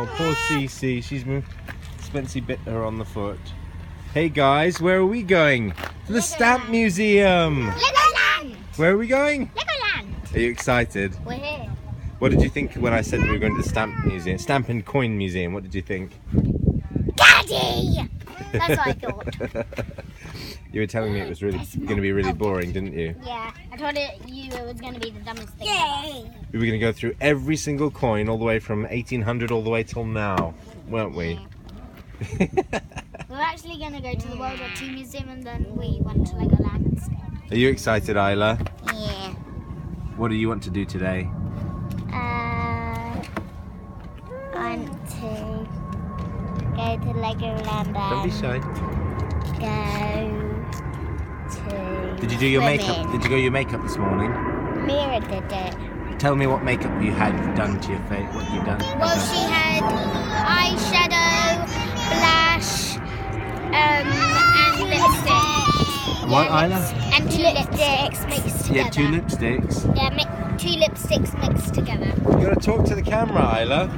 Oh, poor Cece. She's moved. Spency bit her on the foot. Hey guys, where are we going? To the Stamp Museum. Legoland! Where are we going? Legoland! Are you excited? We're here. What did you think when I said we were going to the Stamp Museum? Stamp and Coin Museum. What did you think? Daddy! That's what I thought. you were telling me it was really going to be really boring, didn't you? Yeah, I told it you it was going to be the dumbest thing ever. We were going to go through every single coin all the way from 1800 all the way till now, weren't we? We're actually going to go to the World War II Museum and then we went to Legoland instead. Are you excited, Isla? Yeah. What do you want to do today? Uh, I want to go to Legoland Don't be shy. go Did you do your makeup? Did you go your makeup this morning? Mira did it. Tell me what makeup you had done to your face. What you done? Well, she had eyeshadow, blush, um, and lipstick. What, Yeah, Isla? mixed- And two lipsticks mixed together. Yeah, two lipsticks. Yeah, mi- two lipsticks mixed together. You gotta talk to the camera, Isla.